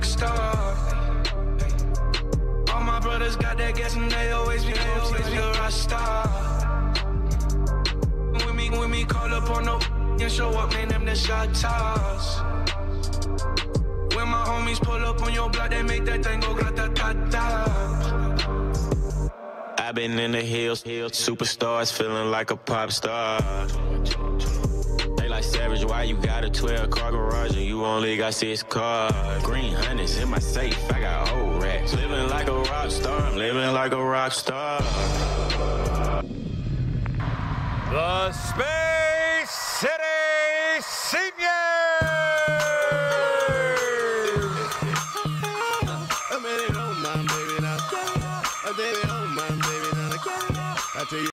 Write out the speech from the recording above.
rock star. All my brothers got that gas and they always be, they always be a rock star. When me, when me call up on no and show up, man, them the shot toss. When my homies pull up on your block, they make that thing go grata ta ta. I've been in the hills, hills, superstars, feeling like a pop star. Why you got a 12 car garage and you only got six cars? Green hundreds in my safe, I got old racks. Living like a rock star, I'm living like a rock star. The Space City Seniors!